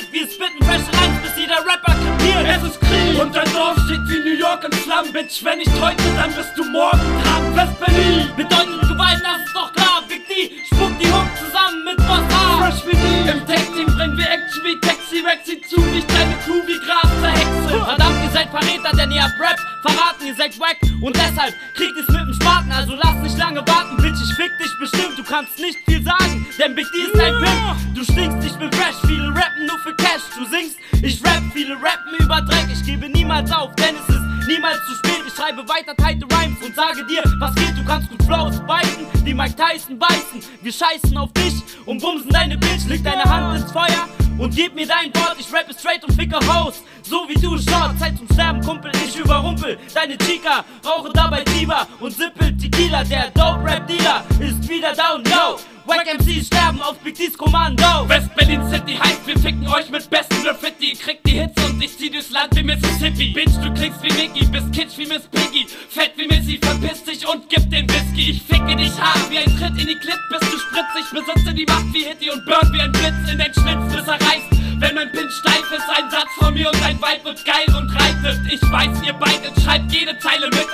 explodiert. Wir spitten fresh rein, bis jeder Rapper kapiert. Es ist Krieg und dein Dorf steht wie New York in Flammen, Bitch. Wenn nicht heute, dann bist du morgen dran. West-Berlin. Bedeutende Gewalt, das ist doch spuck die Hook zusammen mit was Fresh wie die. Im Tag-Team bringen wir Action wie Taxi, Rexy zu, nicht deine Crew wie Gras zerhexen. Verdammt, ihr seid Verräter, denn ihr habt Rap verraten, ihr seid wack und deshalb kriegt es mit dem Spaten. Also lass nicht lange warten, Bitch, ich fick dich bestimmt. Du kannst nicht viel sagen, denn Big D ist dein Pimp. Du stinkst, ich bin fresh, viele rappen nur für Cash. Du singst, ich rap, viele rappen über Dreck. Ich gebe niemals auf, denn es ist niemals zu spät. Ich schreibe weiter tighte Rhymes und sage dir, was geht, du kannst gut Flows beißen, wie Mike Tyson beißen. Wir scheißen auf dich und bumsen deine Bitch, leg deine Hand ins Feuer und gib mir dein Wort. Ich rappe straight und ficke Haus, so wie du Short. Zeit zum Sterben, Kumpel, ich überrumpel deine Chica, rauche dabei Tiba und sippel Tequila. Der Dope-Rap-Dealer ist wieder down, yo. Wack MCs sterben auf Big D's Kommando. West-Berlin City heißt, wir ficken euch mit besten Graffiti. Kriegt die Hits und wie Mississippi. Bitch, du klingst wie Mickey, bist kitsch wie Miss Piggy. Fett wie Missy, verpiss dich und gib den Whisky. Ich ficke dich hart wie ein Tritt in die Klipp, bist du spritzig. Besitze die Macht wie Hitty und burn wie ein Blitz in den Schlitz, bis er reißt. Wenn mein Pin steif ist, ein Satz von mir und dein Vibe wird geil und reitet. Ich weiß, ihr beide schreibt jede Zeile mit.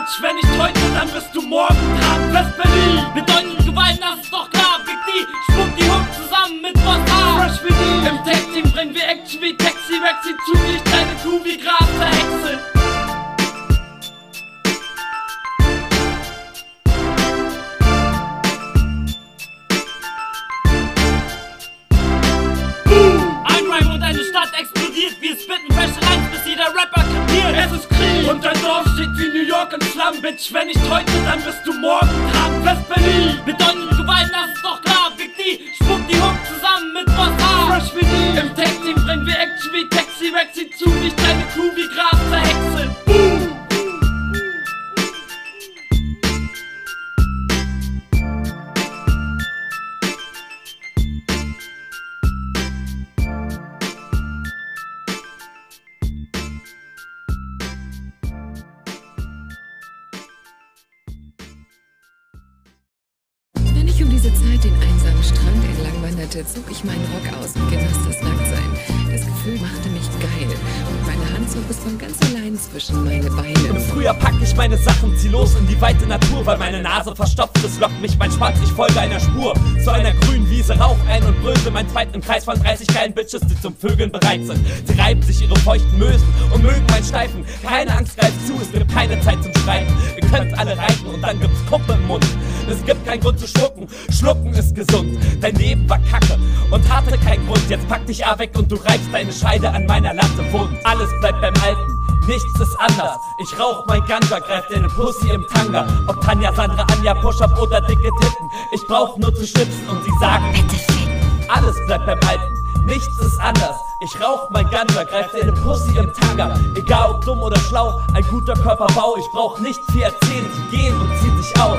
Bitch. Wenn nicht heute, dann bist du morgen dran. West-Berlin. Diese Zeit den einsamen Strand entlang wanderte, zog ich meinen Rock aus und genoss das Nacktsein. Das Gefühl machte mich geil und meine Hand zog es von ganz allein zwischen meine Im Beine. Frühjahr pack ich meine Sachen, zieh los in die weite Natur, weil meine Nase verstopft ist, lockt mich mein Schwanz, ich folge einer Spur. Zu einer grünen Wiese, rauch ein und brüllte mein Zweit im Kreis von 30 geilen Bitches, die zum Vögeln bereit sind. Sie reiben sich ihre feuchten Mösen und mögen mein Steifen. Keine Angst, greift zu, es gibt keine Zeit zum Streiten. Ihr könnt alle reiten und dann gibt's Kuppe im Mund. Es gibt keinen Grund zu schlucken, schlucken ist gesund. Dein Leben war kacke und hatte keinen Grund. Jetzt pack dich A weg und du reibst deine Scheide an meiner Latte wund. Alles bleibt beim Alten. Nichts ist anders. Ich rauch mein Ganja, greif deine Pussy im Tanga. Ob Tanja, Sandra, Anja, Push-Up oder dicke Titten. Ich brauch nur zu schnipsen und sie sagen, Bitte ficken. alles bleibt beim Alten. Nichts ist anders. Ich rauch mein Ganja, greif deine Pussy im Tanga. Egal ob dumm oder schlau, ein guter Körperbau. Ich brauch nicht viel erzählen, sie gehen und ziehen sich aus.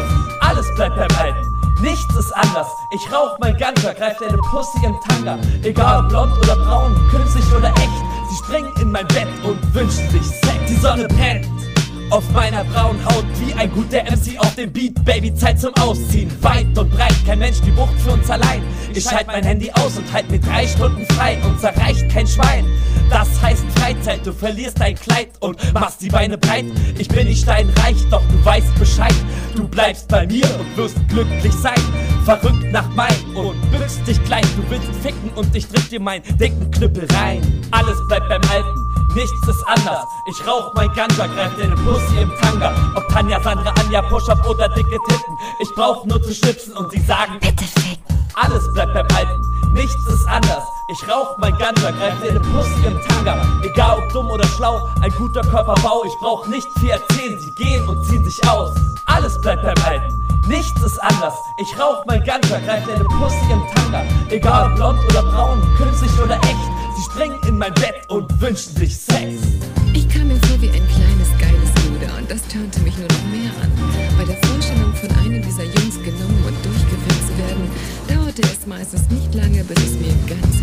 Bleibt beim Alten. Nichts ist anders. Ich rauch mein Ganja, greif deine Pussy im Tanga. Egal ob blond oder braun, künstlich oder echt. Sie springen in mein Bett und wünschen sich Sex. Die Sonne brennt. Auf meiner braunen Haut wie ein guter MC auf dem Beat, Baby, Zeit zum Ausziehen. Weit und breit, kein Mensch die Bucht für uns allein. Ich schalte mein Handy aus und halt mir drei Stunden frei. Uns erreicht kein Schwein. Das heißt Freizeit, du verlierst dein Kleid und machst die Beine breit. Ich bin nicht steinreich, doch du weißt Bescheid. Du bleibst bei mir und wirst glücklich sein. Verrückt nach Mai und bückst dich klein. Du willst ficken und ich drück dir meinen dicken Knüppel rein. Alles bleibt beim Alten. Nichts ist anders. Ich rauch mein Ganja, greif deine Pussy im Tanga. Ob Tanja, Sandra, Anja, Push-Up oder dicke Titten. Ich brauch nur zu schnipsen und sie sagen, Bitte ficken. alles bleibt beim Alten. Nichts ist anders. Ich rauch mein Ganja, greif deine Pussy im Tanga. Egal ob dumm oder schlau, ein guter Körperbau. Ich brauch nicht viel erzählen, sie gehen und ziehen sich aus. Alles bleibt beim Alten. Nichts ist anders. Ich rauch mein Ganja, greif deine Pussy im Tanga. Egal ob blond oder braun, künstlich oder echt. Sie springen in mein Bett und wünschen sich Sex. Ich kam mir vor wie ein kleines, geiles das tönte mich nur noch mehr an. Bei der Vorstellung von einem dieser Jungs genommen und durchgewichst werden, dauerte es meistens nicht lange, bis es mir ganz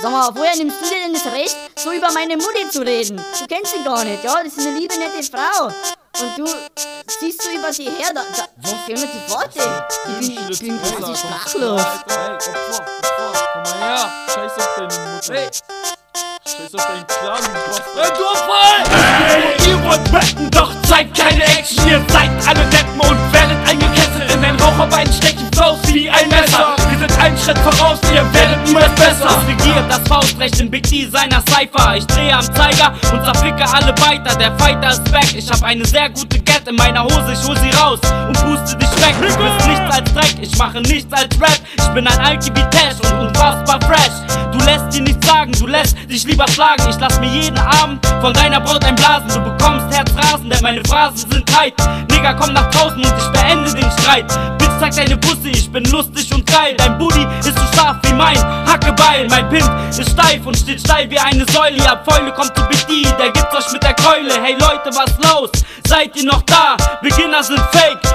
Sag mal, woher nimmst du dir denn das Recht, so über meine Mutti zu reden? Du kennst sie gar nicht, ja? Das ist eine liebe, nette Frau. Und du siehst so über sie her, da, da, da fehlen mir die Worte. Ich bin, ich bin quasi sprachlos. Hey, Opfer, Opfer, komm mal her. Scheiß auf deine Mutter. Hey. Scheiß auf deinen Clan, du Bastard. Hey, du! Ihr wollt wetten, doch zeigt keine Action. Ihr seid alle Deppen und werdet eingekesselt in den Raucherbein stechen Flows wie ein Messer. Wir sind einen Schritt voraus, ihr werdet niemals besser. Es regiert das Faustrecht in Big D seiner Cypher. Ich drehe am Zeiger und zerficke alle weiter. Der Fighter ist back. Ich hab eine sehr gute Get in meiner Hose. Ich hol sie raus und puste dich weg. Du bist nichts als Dreck. Ich mache nichts als Rap. Ich bin ein Alki wie Tash und unfassbar fresh. Du lässt dir nichts sagen, du lässt dich lieber schlagen. Ich lass mir jeden Abend von deiner Braut einblasen. Du bekommst Herzrasen, denn meine Phrasen sind tight. Nigga, komm nach draußen und ich beende den Streit. Bitch, zeig deine Pussy, ich bin lustig und geil. Dein Booty ist so scharf wie mein Hackebeil. Mein Pimp ist steif und steht steil wie eine Säule. Ihr Fäule kommt zu Big der gibt euch mit der Keule. Hey Leute, was los? Seid ihr noch da? Beginner sind fake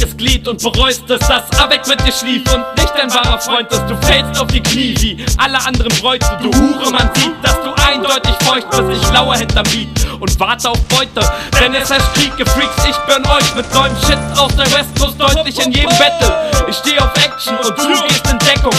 mein dickes Glied und bereust es, dass Avec mit dir schlief und nicht dein wahrer Freund ist. Du fällst auf die Knie wie alle anderen Bräute. Du Hure, man sieht, dass du eindeutig feucht bist. Ich lauere hinterm Beat und warte auf Beute. Denn es herrscht Krieg, Gefreaks, ich burn euch mit neuem Shit aus der West Coast deutlich in jedem Battle. Ich steh auf Action und du gehst in Deckung.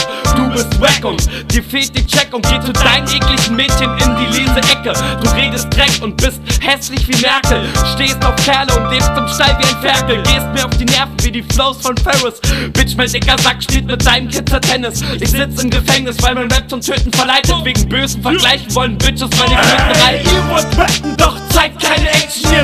Bist wack und dir fehlt die Check und geh zu deinen ekligen Mädchen in die Leseecke. Du redest Dreck und bist hässlich wie Merkel. Stehst auf Kerle und lebst im Stall wie ein Ferkel. Gehst mir auf die Nerven wie die Flows von Ferris. Bitch, mein dicker Sack spielt mit deinem Kitzer Tennis. Ich sitz im Gefängnis, weil mein Rap zum Töten verleitet. Wegen bösen Vergleichen wollen Bitches meine Klöten rein. Ihr wollt wetten, doch zeigt keine Action. Ihr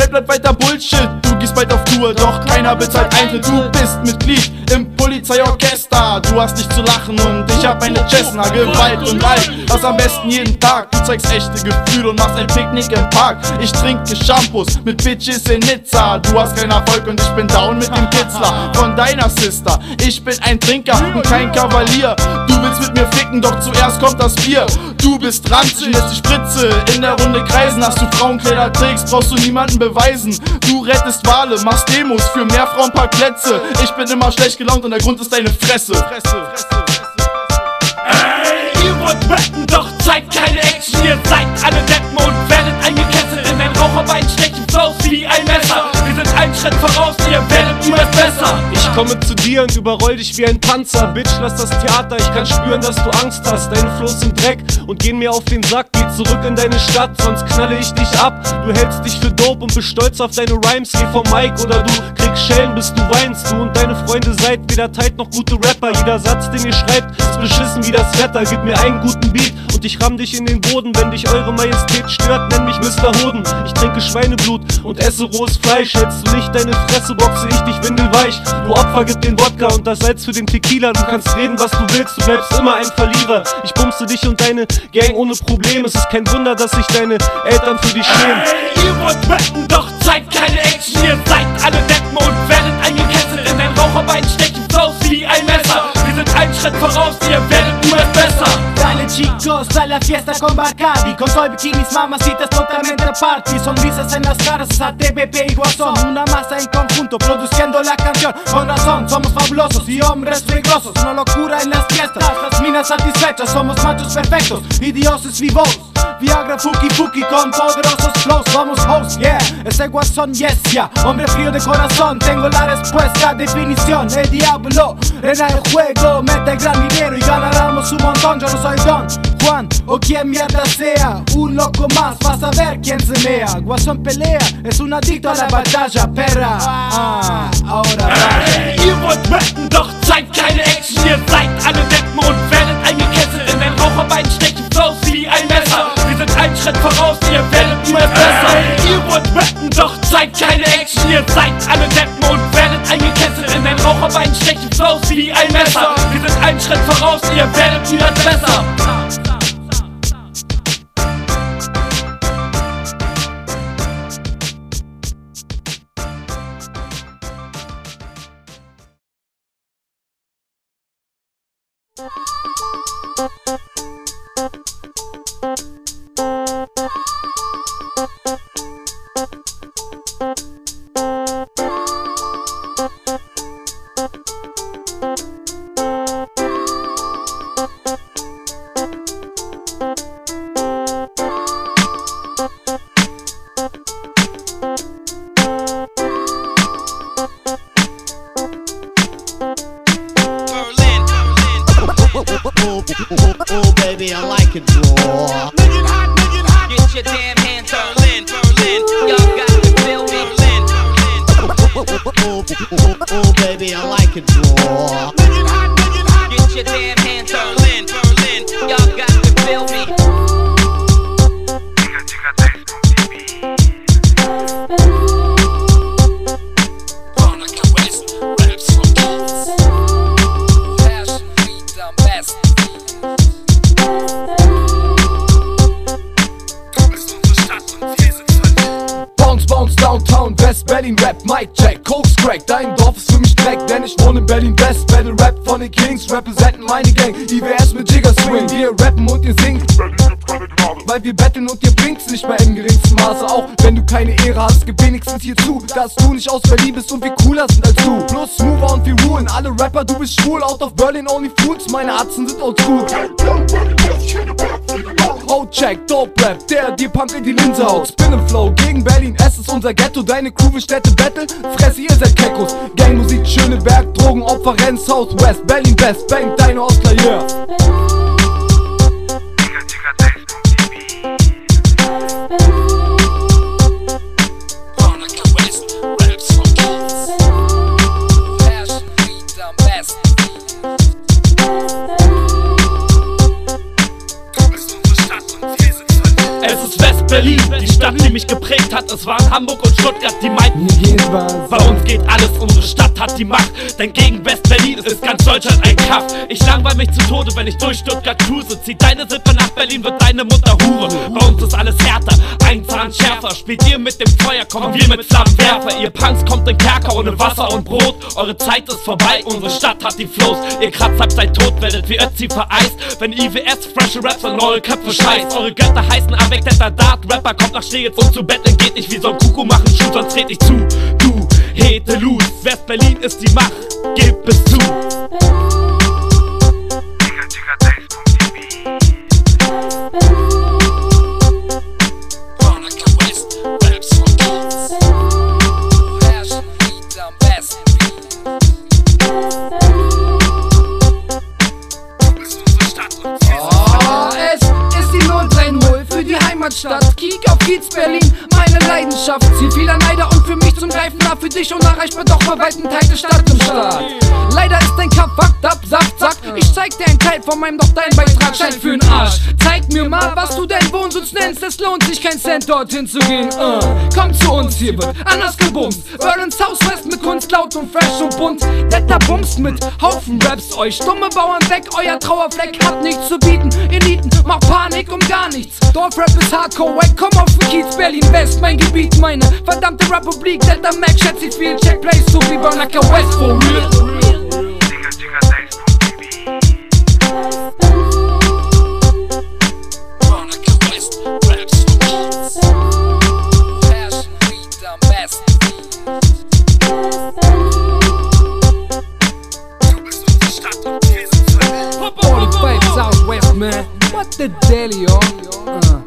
Rap bleibt weiter Bullshit. Du gehst bald auf Tour, doch keiner bezahlt Eintritt. Du bist Mitglied im Polizeiorchester. Du hast nicht zu lachen und ich hab meine Cessna. Gewalt und Leid, das am besten jeden Tag. Du zeigst echte Gefühle und machst ein Picknick im Park. Ich trinke Shampoos mit Bitches in Nizza. Du hast keinen Erfolg und ich bin down mit dem Kitzler von deiner Sister. Ich bin ein Trinker und kein Kavalier. Du willst mit mir ficken, doch zuerst kommt das Bier. Du bist ranzig, lässt die Spritze in der Runde kreisen. Hast du Frauenkleider trägst, brauchst du niemanden beweisen. Du rettest Wale, machst Demos für mehr Frauenparkplätze. Ich bin immer schlecht gelaunt und der Grund ist deine Fresse. Ey, ihr wollt wetten, doch zeigt keine Action. Ihr seid alle Deppen und werdet eingekesselt in den Raucherbein stechen Flows wie ein Messer. Schritt voraus, ihr werdet niemals besser. Ich komme zu dir und überroll dich wie ein Panzer. Bitch, lass das Theater, ich kann spüren, dass du Angst hast. Deine Flows sind Dreck und gehen mir auf den Sack. Geh zurück in deine Stadt, sonst knalle ich dich ab. Du hältst dich für dope und bist stolz auf deine Rhymes. Geh vom Mike oder du kriegst Schellen, bis du weinst. Du und deine Freunde seid weder tight noch gute Rapper. Jeder Satz, den ihr schreibt, ist beschissen wie das Wetter. Gib mir einen guten Beat und ich ramm dich in den Boden. Wenn dich eure Majestät stört, nenn mich Mr. Hoden. Ich trinke Schweineblut und esse rohes Fleisch. Hältst du nicht deine Fresse, boxe ich dich windelweich. Du Opfer, gib den Wodka und das Salz für den Tequila. Du kannst reden, was du willst, du bleibst immer ein Verlierer. Ich bumse dich und deine Gang ohne Problem. Es ist kein Wunder, dass sich deine Eltern für dich schämen. Ey, ihr wollt wetten, doch zeigt keine Action. Ihr seid alle Deppen und werdet eingekesselt in den Raucherbein stechen Flows wie ein Messer. Wir sind einen Schritt voraus, ihr werdet niemals besser. Dale chicos, a la fiesta con Bacardi Con soy bikinis, mamacitas totalmente party Sonrisas en las caras, a TBP y Guasón. Una masa en conjunto, produciendo la canción. Con razón, somos fabulosos y hombres peligrosos. Una locura en las fiestas, las minas satisfechas. Somos machos perfectos y dioses vivos. Viagra, Fuki Fuki con poderosos flows. Somos host, yeah, ese guasón, yes, yeah. Hombre frío de corazón, tengo la respuesta Definición, el diablo en el juego Mete gran dinero y ganaremos un montón. Yo no soy Don Juan o quien mierda sea Un loco más, vas a ver quién ensenea. Guasón pelea, es un adicto a la batalla, perra. Ah, ahora hey, äh, Ihr wollt rappen, doch zeigt keine Action. Ihr seid alle Deppen und werdet eingekesselt in den Raucherbein stechen Flows wie ein Messer. Wir sind einen Schritt voraus, ihr werdet niemals besser. Hey, äh. ihr wollt rappen, doch zeigt keine Action. Ihr seid alle Deppen und werdet eingekesselt in den Raucherbein stechen Flows wie ein Messer. Wir sind einen Schritt voraus, ihr werdet niemals besser. Get your damn hands up. Kings, representen meine Gang, IWS mit Jigger Swing, wir rappen und ihr singt, weil wir betteln und ihr bringt's nicht mehr im geringsten Maße, auch wenn du keine Ehre hast, gib wenigstens hier zu, dass du nicht aus Berlin bist und wir cooler sind als du, plus smoother und wir ruhen, alle Rapper, du bist schwul, out of Berlin only fools, meine Atzen sind oldschool. Oh check, Dope Rap, der dir Punk in die Linse haut. Spin and Flow gegen Berlin, es ist unser Ghetto Deine Crew will Städte Battle, fresse ihr seid Kekos Gangmusik, Schöneberg, Drogen, Opfer, Renn, Southwest Berlin West, Bang, deine Ostler, yeah die mich geprägt hat. Es waren Hamburg und Stuttgart, die meinten, bei uns geht alles, unsere Stadt hat die Macht. Denn gegen West-Berlin ist ganz Deutschland ein Kaff. Ich langweil mich zu Tode, wenn ich durch Stuttgart cruise. Zieh deine Sippe nach Berlin, wird deine Mutter Hure. Bei uns ist alles härter, ein Zahn schärfer. Spielt ihr mit dem Feuer, kommen wir mit Flammenwerfer. Ihr Punks kommt in Kerker ohne Wasser und Brot. Eure Zeit ist vorbei, unsere Stadt hat die Flows. Ihr Kratzhack seid tot, werdet wie Ötzi vereist. Wenn IWS frische Raps und neue Köpfe scheißt. Eure Götter heißen Avec der Dart. Rapper kommt nach Schläge um zu betteln, geht nicht wie so ein Kuckuck machen Schuh, sonst tret ich zu. Du, Hete Luz, West-Berlin ist die Macht, gib es zu. Dich unerreichbar, doch bei weitem Teil der Stadt im Staat. Leider ist dein Kampf zeig dir einen Teil von meinem, doch dein Beitrag scheint für'n Arsch. Zeig mir mal, was du dein Wohnsitz nennst. Es lohnt sich kein Cent dorthin zu gehen. Uh. Komm zu uns, hier wird anders gebumst. Berlin Southwest mit Kunst laut und fresh und bunt. Netter Bums mit Haufen Raps. Euch dumme Bauern weg, euer Trauerfleck hat nichts zu bieten. Eliten, macht Panik um gar nichts. Dorfrap ist Hardcore, wack, komm auf den Kiez, Berlin West, mein Gebiet, meine verdammte Republik. Delta Mac, schätze ich viel, check Place, so wie Burnacker West, for real. What the dealio? Uh.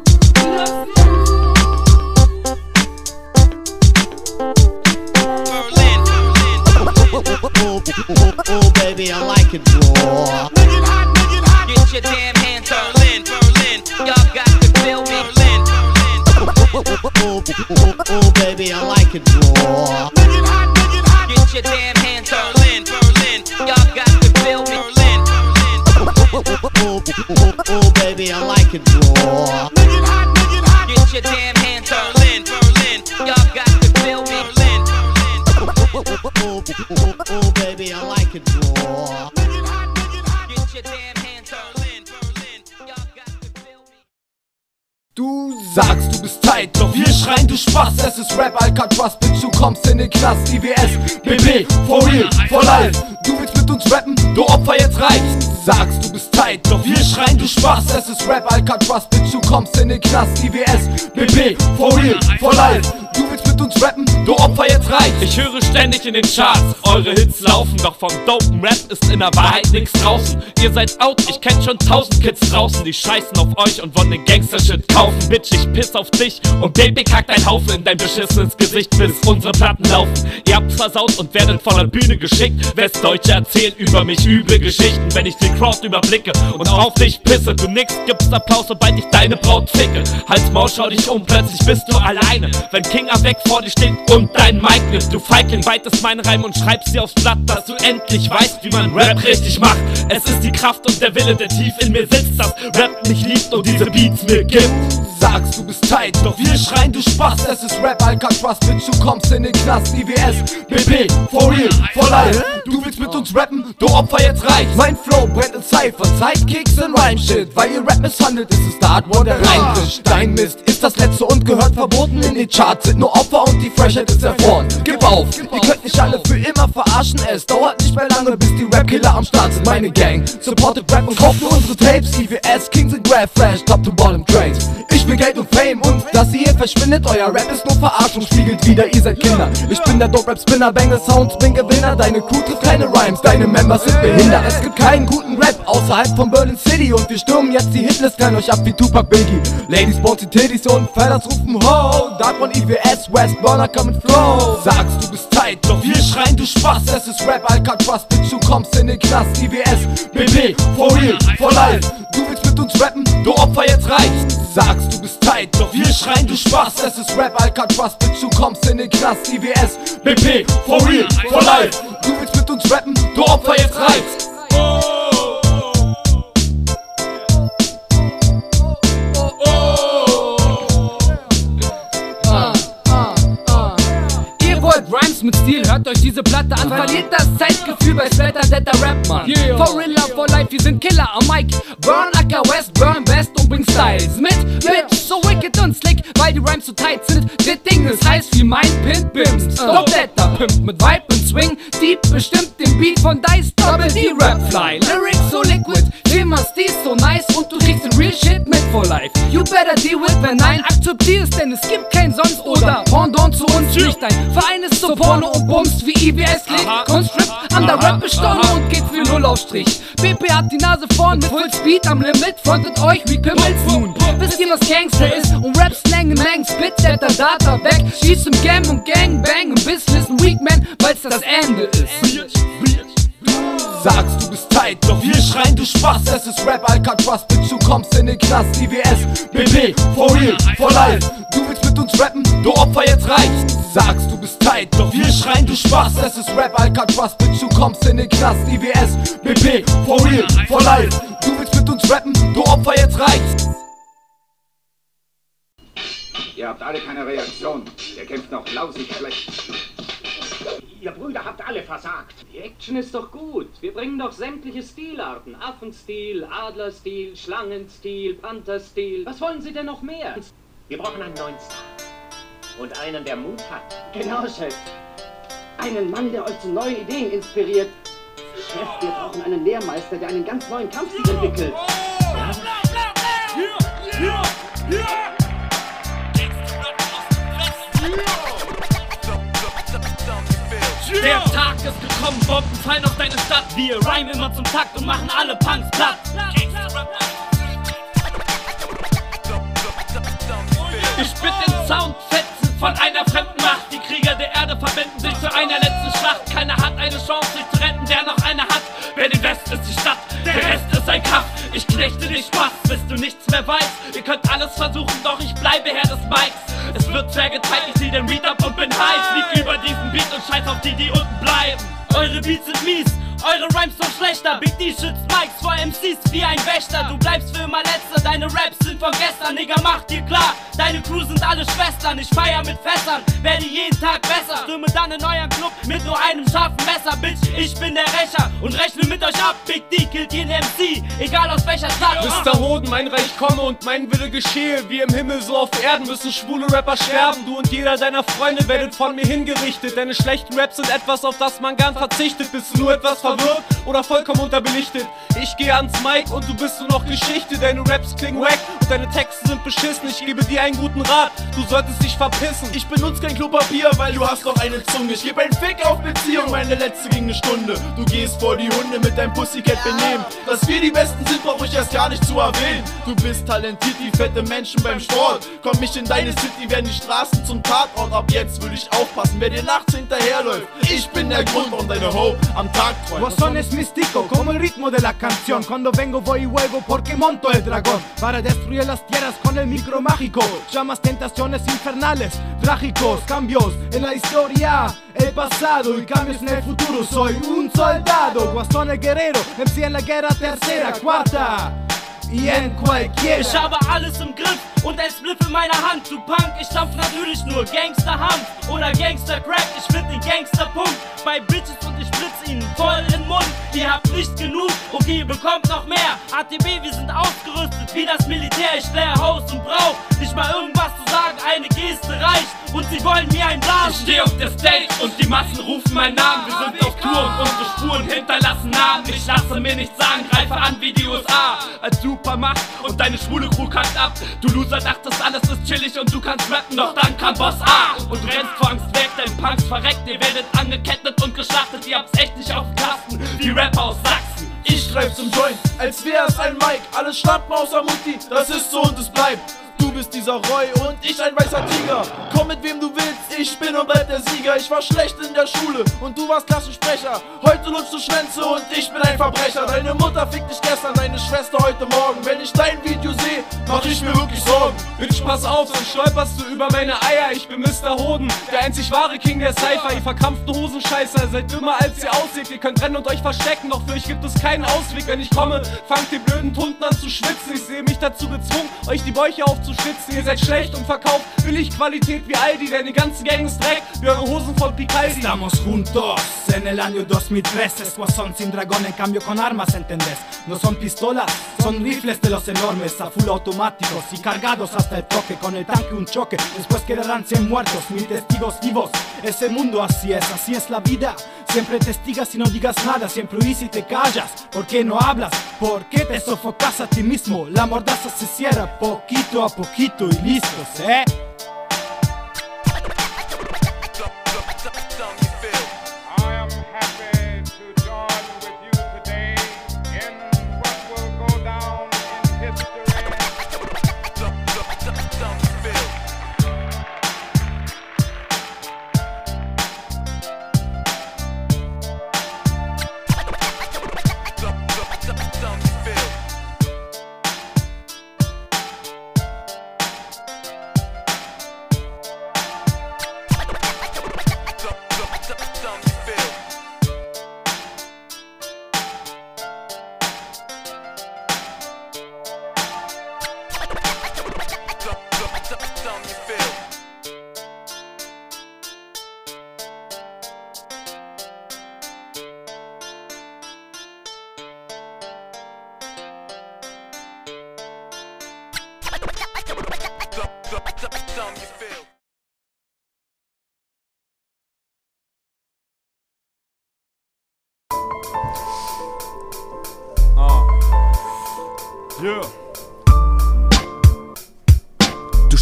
Oh, baby, I like it raw. Get your damn hands up. Berlin, Berlin. Y'all got to feel me. Oh, baby, I like it raw. Get your damn hands up. Berlin, Berlin. Y'all got to feel me. Oh, baby, I like Du sagst, du bist Zeit, doch wir schreien, du Spaß. Es ist Rap, Alcatraz, Bitch, du kommst in den Knast. IWS, BB, for real, for life. Du willst mit uns rappen, du Opfer, jetzt reicht's. Sagst du bist tight, doch wir schreien du Spaß. Es ist Rap Alcatraz, Bitch, du kommst in den Knast. IWS, BB, for real, for life. Du willst mit uns rappen, du Opfer, jetzt reicht's. Ich höre ständig in den Charts, eure Hits laufen, doch vom dopen Rap ist in der Wahrheit nichts draußen. Ihr seid out, ich kenn schon tausend Kids draußen, die scheißen auf euch und wollen den Gangster-Shit kaufen. Bitch, ich piss auf dich und Baby kackt ein Haufen in dein beschissenes Gesicht, bis unsere Platten laufen. Ihr habt's versaut und werdet von der Bühne geschickt. Westdeutsche erzählen über mich üble Geschichten, wenn ich die Crowd überblicke und auf dich pisse. Du nix, gibst Applaus, sobald ich deine Braut ficke. Halt's Maul, schau dich um, plötzlich bist du alleine. Wenn King weg vor dir steht und dein Mic nimmt, du Feigling, weitest meinen Reim und schreibst dir aufs Blatt, dass du endlich weißt, wie man Rap richtig macht. Es ist die Kraft und der Wille, der tief in mir sitzt, dass Rap mich liebt und diese Beats mir gibt. Sagst du bist tight, doch wir schreien du Spaß Es ist Rap Alcatraz, Bitch, du kommst in den Knast IWS, BB, for real, for life Du willst mit uns rappen, du Opfer, jetzt reicht Mein Flow brennt in Cypher, Sidekicks und Rhyme-Shit Weil ihr Rap misshandelt, ist es der Art, wo der reinbricht Dein Mist ist das letzte und gehört verboten In den Charts. Sind nur Opfer und die Freshheit ist erfroren. Gib auf, ihr könnt nicht alle für immer verarschen. Es dauert nicht mehr lange, bis die Rap-Killer am Start sind. Meine Gang supportet Rap und kauft nur unsere Tapes. IWS, Kings and Graph Flash, top to bottom Trains Ich will Geld und Fame und dass ihr hier verschwindet. Euer Rap ist nur Verarschung, spiegelt wieder, ihr seid Kinder. Ich bin der Dope-Rap-Spinner, Banger Sounds, bin Gewinner. Deine Crew trifft keine Rhymes, deine Members sind behindert. Es gibt keinen guten Rap außerhalb von Berlin City Und wir stürmen jetzt die Hitlist, kann euch ab wie Tupac Biggie. Ladies, die Titties und Fellas rufen Ho Dark von IWS, West, Burner, come and flow. Sagst du bist tight, doch wir schreien du Spaß. Es ist Rap Alcatraz, Bitch, du kommst in den Knast. IWS, BB, for real, for life. Du willst mit uns rappen, du Opfer, jetzt reicht's. Sagst du bist tight, doch wir schreien du Spaß. Es ist Rap Alcatraz, Bitch, du kommst in den Knast. IWS, BB, for real, for life. Du willst mit uns rappen, du Opfer, jetzt reicht's mit Stil, hört euch diese Platte an. Verliert das Zeitgefühl bei Splatter Data Rap, Mann. For real love for life, wir sind Killer am Mic. Burn Acker West, burn West und bring Styles mit. Bitch, so wicked und slick, weil die Rhymes so tight sind. Das Ding ist heiß wie mein Pin Bims. Stop Data Pimp mit Vibe und Swing. Deep bestimmt den Beat von Dice Double D Rap Fly. Lyrics so liquid, Thema Stil so nice und du kriegst den real shit mit for life. You better deal with, wenn nein akzeptierst, denn es gibt kein sonst oder Pendant zu uns nicht. Dein Verein ist so Porno und bumst wie IBS klingt. An der Rap bestorben und geht für Null auf Strich. BP hat die Nase vorn mit Full Speed am Limit, frontet euch wie Pimmels nun. Wisst ihr, was Gangster ist? Und Rap Slang Lang, Spit Data Data weg. Schieß im Game und Gang Bang im Business ein Weakman, weil's das Ende ist. Sagst du bist tight, doch wir schreien du Spaß Es ist Rap Alcatraz, Bitch, du kommst in den Knast IWS, BB, for real, for life. Du willst mit uns rappen, du Opfer, jetzt reicht's. Sagst du bist tight, doch wir schreien du Spaß Es ist Rap Alcatraz, Bitch, du kommst in den Knast IWS, BB, for real, for life. Du willst mit uns rappen, du Opfer, jetzt reicht's. Ihr habt alle keine Reaktion. Ihr kämpft noch lausig schlecht. Ihr Brüder habt alle versagt. Die Action ist doch gut. Wir bringen doch sämtliche Stilarten. Affenstil, Adlerstil, Schlangenstil, Pantherstil. Was wollen Sie denn noch mehr? Wir brauchen einen neuen Star. Und einen, der Mut hat. Genau, Chef. Einen Mann, der euch zu neuen Ideen inspiriert. Chef, wir brauchen einen Lehrmeister, der einen ganz neuen Kampfstil entwickelt. Der Tag ist gekommen, Bomben fallen auf deine Stadt. Wir rhymen immer zum Takt und machen alle Punks platt. Ich spit den Soundfetzen von einer fremden Macht. Die Krieger der Erde verbinden sich zu einer letzten Schlacht. Keiner hat eine Chance, sich zu retten, der noch eine hat. Wer den West ist die Stadt, der Rest ist ein Kampf. Ich knechte dich Spaß, bis du nichts mehr weißt. Ihr könnt alles versuchen, doch ich bleibe Herr des Mikes. Es wird sehr geteilt, ich zieh den Read ab und bin heiß. Flieg scheiß auf die, die unten bleiben. Eure Beats sind mies, eure Rhymes noch schlechter. Big D schützt Mikes vor MCs wie ein Wächter. Du bleibst für immer letzter, deine Raps sind von gestern, Nigga, mach dir klar. Deine Crew sind alle Schwestern, ich feier mit Fässern, werde jeden Tag besser. Stimme dann in euren Club mit nur einem scharfen Messer, Bitch, ich bin der Rächer und rechne mit euch ab. Big D killt jeden MC, egal aus welcher Stadt. Mr. Hoden, mein Reich komme und mein Wille geschehe. Wie im Himmel, so auf Erden müssen schwule Rapper sterben. Du und jeder deiner Freunde werdet von mir hingerichtet. Deine schlechten Raps sind etwas, auf das man gern verzichtet. Bist du nur etwas verwirrt oder vollkommen unterbelichtet? Ich gehe ans Mic und du bist nur noch Geschichte. Deine Raps klingen wack und deine Texte sind beschissen. Ich gebe dir einen guten Rat, du solltest dich verpissen. Ich benutze kein Klopapier, weil du hast doch eine Zunge. Ich gebe einen Fick auf Beziehung, meine letzte ging eine Stunde. Du gehst vor die Hunde mit deinem Pussycat benehmen. Dass wir die Besten sind, brauch ich erst gar nicht zu erwähnen. Du bist talentiert wie fette Menschen beim Sport. Komm ich in deine City, werden die Straßen zum Tatort. Ab jetzt würde ich aufpassen, wer dir nachts hinterherläuft. Ich bin der Grund, warum deine Ho am Tag träumt. Guasón es místico como el ritmo de la canción. Cuando vengo voy y vuelvo porque monto el dragón. Para destruir las tierras con el micro mágico. Llamas tentaciones infernales, trágicos Cambios en la historia, el pasado y cambios en el futuro. Soy un soldado, Guasón el guerrero MC en la guerra tercera, cuarta y en Ich habe alles im Griff und ein Spliff in meiner Hand. Du Punk, ich dampf natürlich nur Gangster-Hanf oder Gangster-Crack. Ich find den Gangster-Punkt bei Bitches und ich blitz ihnen voll in den Mund. Ihr habt nicht genug, ihr bekommt noch mehr. ATB, wir sind ausgerüstet wie das Militär. Ich leer Haus und brauch nicht mal irgendwas zu sagen. Eine Geste reicht und sie wollen mir einen Blasen. Ich steh auf der Stage und die Massen rufen meinen Namen. Wir sind auf Tour und unsere Spuren hinterlassen Namen. Ich lasse mir nichts sagen, greife an wie die USA. Als Supermacht und deine schwule Crew kackt ab. Du Loser dachtest, alles ist chillig und du kannst rappen, doch dann kam Boss A. Und du rennst vor Angst weg, dein Punks verreckt. Ihr werdet angekettet und geschlachtet, ihr habt's echt nicht auf dem Kasten. Die Rapper aus Sachsen. Greif zum Joint, als wär's ein Mic. Alles schnappen außer Mutti, das ist so und es bleibt. Du bist dieser Roy und ich ein weißer Tiger. Komm mit wem du willst, ich bin und bleib der Sieger. Ich war schlecht in der Schule und du warst Klassensprecher. Heute lutschst du Schwänze und ich bin ein Verbrecher. Deine Mutter fickt dich gestern, deine Schwester heute Morgen. Wenn ich dein Video sehe, mach ich mir wirklich Sorgen. Bitch, pass auf, sonst stolperst du über meine Eier. Ich bin Mr. Hoden, der einzig wahre King der Cypher. Ihr verkrampften Hosenscheißer, seid dümmer als ihr aussieht. Ihr könnt rennen und euch verstecken, doch für euch gibt es keinen Ausweg. Wenn ich komme, fangt die blöden Tunden an zu schwitzen. Ich sehe mich dazu gezwungen, euch die Bäuche aufzuschwitzen. Ihr seid schlecht und verkauft billig Qualität wie Aldi, denn die ganze Gang ist Dreck wie eure Hosen von Picaldi. Estamos juntos en el año 2003 Es Guasón sin dragón, en cambio con armas, ¿entendés? No son pistolas, son rifles de los enormes A full automáticos y cargados hasta el toque Con el tanque un choque, después quedarán 100 muertos Mil testigos vivos, ese mundo así es, así es la vida Siempre testigas y no digas nada, siempre huís y te callas ¿Por qué no hablas? ¿Por qué te sofocas a ti mismo? La mordaza se cierra poquito a poquito y listos, ¿eh?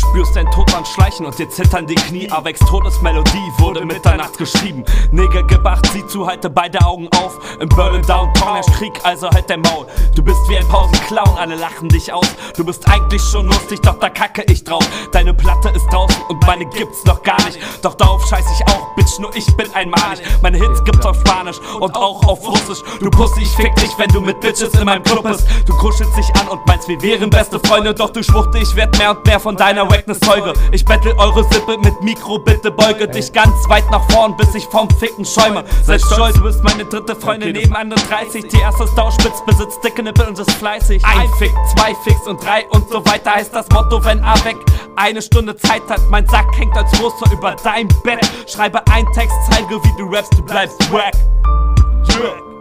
Spürst dein Tod anschleichen und dir zittern die Knie. Avex Todesmelodie wurde mitternachts geschrieben. Nigger gebacht, sieh zu, halte beide Augen auf. Im Berlin Downtown herrscht Krieg, also halt dein Maul. Du bist wie ein Pausenclown, alle lachen dich aus. Du bist eigentlich schon lustig, doch da kacke ich drauf. Deine Platte ist draußen und meine gibt's noch gar nicht. Doch darauf scheiß ich auch, Bitch, nur ich bin einmalig. Meine Hits gibt's auf Spanisch und auch auf Russisch. Du Pussy, ich fick dich, wenn du mit Bitches in meinem Club bist. Du kuschelst dich an und meinst, wir wären beste Freunde, doch du Schwuchte, ich werd mehr und mehr von deiner Wack ne Zeuge. Ich bettel eure Sippe mit Mikro, bitte beuge dich ganz weit nach vorn, bis ich vom Ficken schäume. Seid stolz, du bist meine dritte Freundin neben 31. Die erste ist Dauspitz, besitzt dicke Nippel und ist fleißig. Ein Fick, zwei Ficks und drei und so weiter heißt das Motto, wenn A weg eine Stunde Zeit hat. Mein Sack hängt als Muster über dein Bett. Schreibe ein Text, zeige wie du rappst, du bleibst wack. Yeah.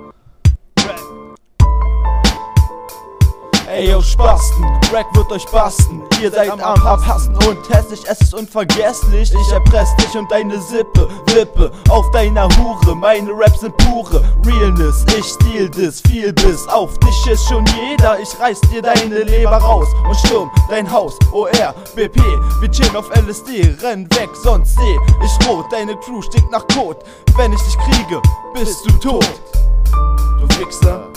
Ey yo Spasten, Crack wird euch basten. Ihr seid am Abhassen. Und hässlich, es ist unvergesslich. Ich erpress dich und deine Sippe, Wippe auf deiner Hure. Meine Raps sind pure. Realness, ich steal this, viel Biss Auf dich ist schon jeder, ich reiß dir deine Leber raus Und stürm dein Haus, OR, BP Wir chillen auf LSD, renn weg, sonst seh ich rot. Deine Crew stinkt nach Kot, wenn ich dich kriege, bist du tot. Du Wichser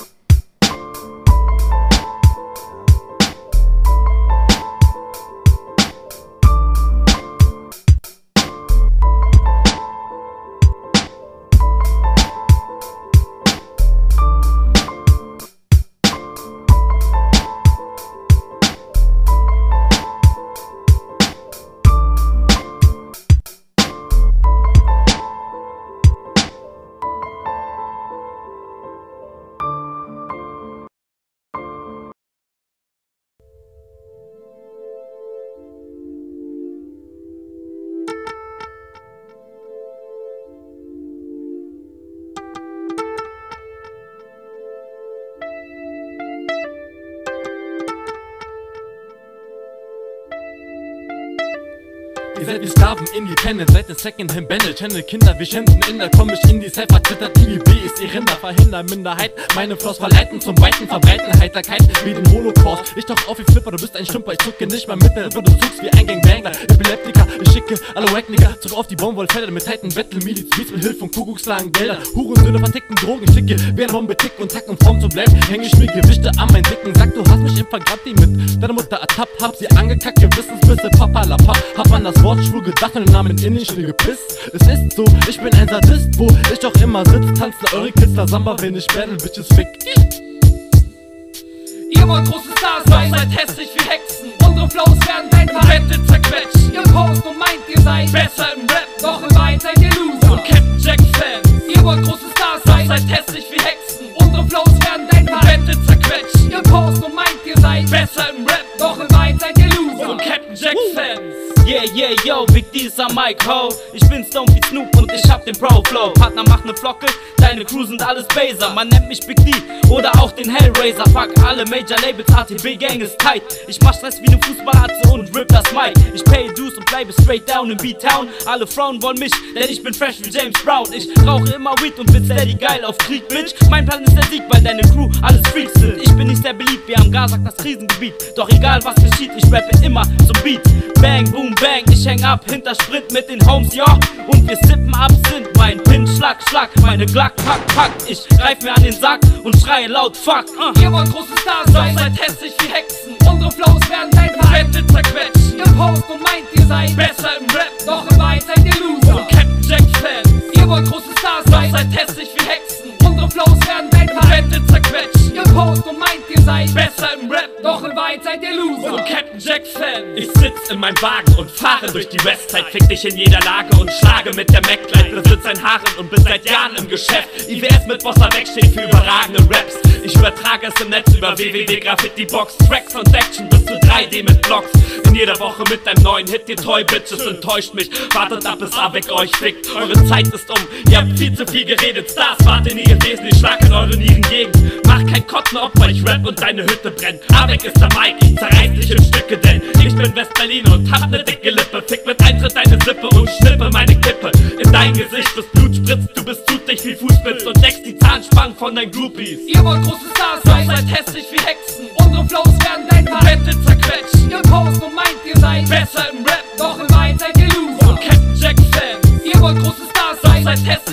Ihr seid wie Sklaven, Independent, seid der Secondhand Bandit Channel Kinder, wir schänden Inder, komm ich in die Cypher, Twitter, TVB ist ihr Rinder Verhinder Minderheit, meine Floss verleiten zum Weiten, verbreiten Heiterkeit wie den Holocaust. Ich tauch auf wie Flipper, du bist ein Stümper, ich zucke nicht mal mit, du zuckst wie ein Gangbangler. Epileptiker, ich schicke alle Wacknicker zurück auf die Baumwollfelder mit Titan Battle, Miliz, mit Hilfe von Kuckuckslagen, Gelder. Hurensöhne vertickten Drogen, schicke eine Bombe tick und zack, um Form zu bleiben, häng ich mir Gewichte an meinen dicken. Sack, du hast mich im Vergrabti mit. Deiner Mutter ertappt, hab sie angekackt, Gewissensbisse, Papa la Pa, hab an das Wort schwul gedacht den Namen in den Schnee gepisst. Es ist so, ich bin ein Sadist, wo ich auch immer sitz, tanzle eure Kitzler Samba, wenn ich Battle Bitches fick. Ihr wollt große Stars sein, seid hässlich wie Hexen. Unsere Flows werden dein Verwette zerquetscht. Ihr post und meint, ihr seid besser im Rap, doch in Wahrheit seid ihr Loser. Und Captain Jack Fans. Ihr wollt große Stars sein, seid hässlich wie Hexen. Unsere Flows werden dein Verwette zerquetscht. Ihr post und meint, ihr seid besser im Rap, Yeah, yeah, yo, Big D ist am Mic, ho. Ich bin Stone wie Snoop und ich hab den Pro-Flow Partner, mach ne Flocke, deine Crew sind alles Baser. Man nennt mich Big D oder auch den Hellraiser. Fuck alle Major Labels, HTB Gang ist tight. Ich mach Stress wie ne Fußballatze und rip das Mic. Ich pay Dues und bleibe straight down in B-Town. Alle Frauen wollen mich, denn ich bin fresh wie James Brown. Ich rauche immer Weed und bin steady geil auf Krieg, Bitch. Mein Plan ist der Sieg, weil deine Crew alles Freaks sind. Ich bin nicht sehr beliebt, wir haben Gaza, das Krisengebiet Doch egal was geschieht, ich rappe immer zum Beat. Bang, boom, bang, ich häng ab hinter Sprint mit den Homes, ja. Und wir sippen ab, sind mein Pin, Schlag, Schlag Meine Glock, pack, pack. Ich greif mir an den Sack und schreie laut, fuck uh. Ihr wollt große Stars sein, seid hässlich wie Hexen. Unsere Flows werden dein zerquetscht. Ihr post und meint, ihr seid besser im Rap. Doch in Wahrheit seid ihr Loser. Und Captain Jack Fans. Ihr wollt große Stars sein, seid hässlich wie Hexen. Unsere Flows werden dein zerquetscht. Ihr post und meint, ihr seid seid ihr Loser. Und Captain Jack Fans Ich sitz in meinem Wagen und fahre durch die Westside Fick dich in jeder Lage und schlage mit der Mac-Light Besitz ein Haaren und bin seit Jahren im Geschäft. IWS mit Bossa weg steht für überragende Raps. Ich übertrage es im Netz über www Graffiti Box Tracks und Action bis zu 3D mit Blocks In jeder Woche mit einem neuen Hit. Ihr Toy Bitches enttäuscht mich. Wartet ab bis Abek euch fickt. Eure Zeit ist um. Ihr habt viel zu viel geredet. Stars wart ihr nie gewesen Ich schlag in eure Nieren gegen. Mach kein Kottenopfer Ich rap und deine Hütte brennt. Abek ist der Mike Ich zerreiß dich in Stücke denn Ich bin West-Berlin und hab ne dicke Lippe. Fick mit Eintritt deine Sippe und schnippe meine Kippe. In dein Gesicht das Blut spritzt. Du bist zu dicht wie Fußspitz Und deckst die Zahnspangen von deinen Groupies. Ihr wollt große Stars sein, seid hässlich wie Hexen sein, deshalb im Rap, doch im Wahrheit seid ihr Loser. Cat Jackson, ihr wollt große Stars sein, seid Test